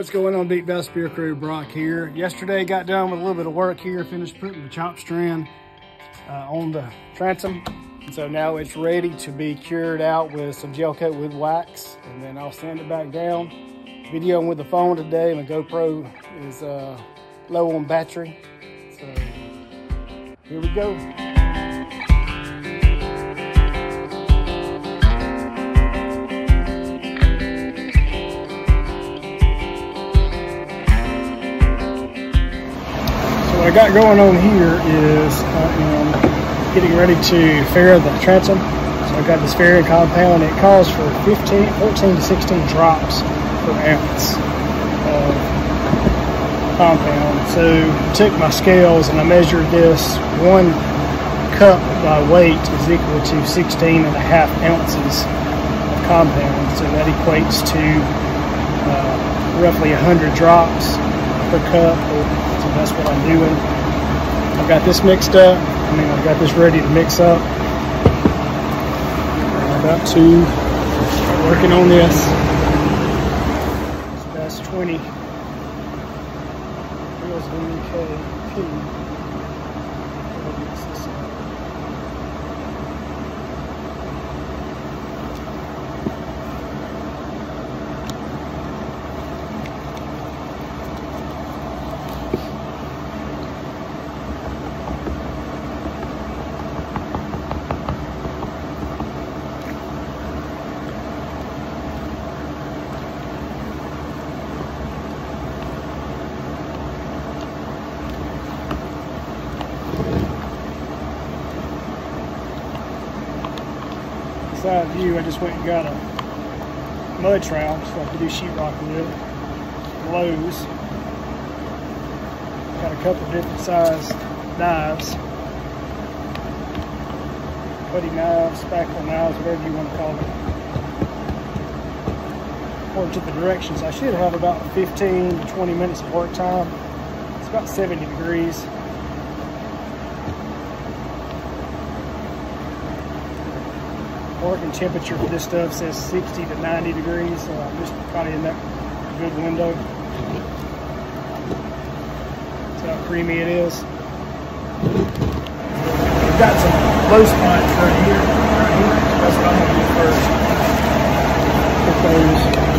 What's going on, Deep Dive Spear Crew? Brock here. Yesterday, got done with a little bit of work here, finished putting the chop strand uh, on the transom. And so now it's ready to be cured out with some gel coat with wax, and then I'll sand it back down. Videoing with the phone today, my GoPro is uh, low on battery. So here we go. I got going on here is I am getting ready to fair the transom. So I've got this fairing compound. It calls for 15, 14 to 16 drops per ounce of compound. So I took my scales and I measured this. One cup by weight is equal to 16 and a half ounces of compound. So that equates to uh, roughly 100 drops cup. So that's what I'm doing. I've got this mixed up. I mean, I've got this ready to mix up. I'm about to start working on this. That's 20 wheels of side view, I just went and got a mud trowel so I can do sheetrock with. Lowe's. Got a couple different size knives. Cutting knives, spackle knives, whatever you want to call them. According to the directions, I should have about 15 to 20 minutes of work time. It's about 70 degrees. working temperature for this stuff says 60 to 90 degrees, so I'm just probably in that good window. That's how creamy it is. We've got some low spots right here. Right here. That's what I'm going to do first. Put